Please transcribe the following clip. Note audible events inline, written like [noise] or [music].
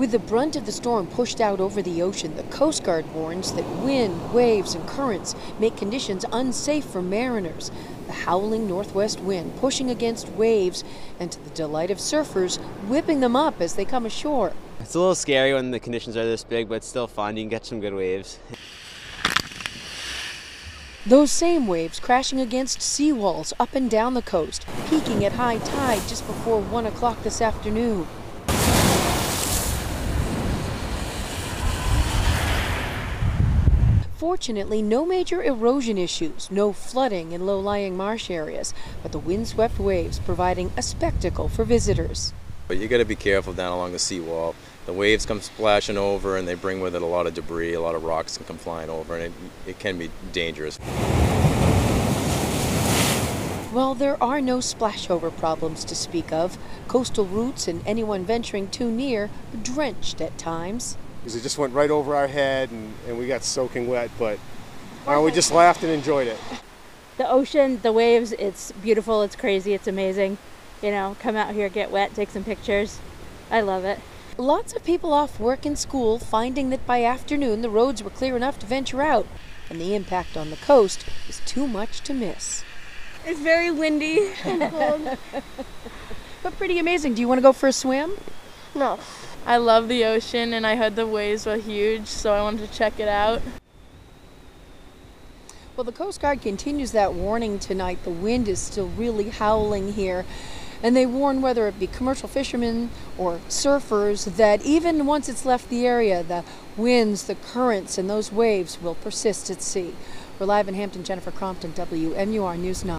With the brunt of the storm pushed out over the ocean, the Coast Guard warns that wind, waves, and currents make conditions unsafe for mariners. The howling northwest wind pushing against waves, and to the delight of surfers, whipping them up as they come ashore. It's a little scary when the conditions are this big, but it's still fun. You can get some good waves. Those same waves crashing against seawalls up and down the coast, peaking at high tide just before 1 o'clock this afternoon. Fortunately, no major erosion issues, no flooding in low lying marsh areas, but the windswept waves providing a spectacle for visitors. But you got to be careful down along the seawall. The waves come splashing over and they bring with it a lot of debris, a lot of rocks can come flying over, and it, it can be dangerous. While there are no splashover problems to speak of, coastal routes and anyone venturing too near are drenched at times. Because it just went right over our head and, and we got soaking wet, but uh, we just laughed and enjoyed it. the ocean, the waves, it's beautiful, it's crazy, it's amazing. You know, come out here, get wet, take some pictures. I love it. Lots of people off work and school finding that by afternoon the roads were clear enough to venture out, and the impact on the coast is too much to miss. It's very windy and cold. [laughs] But pretty amazing. Do you want to go for a swim? no. I love the ocean and I heard the waves were huge, so I wanted to check it out. Well, the Coast Guard continues that warning tonight. The wind is still really howling here. And they warn whether it be commercial fishermen or surfers that even once it's left the area, the winds, the currents, and those waves will persist at sea. We're live in Hampton, Jennifer Crompton, WMUR News 9.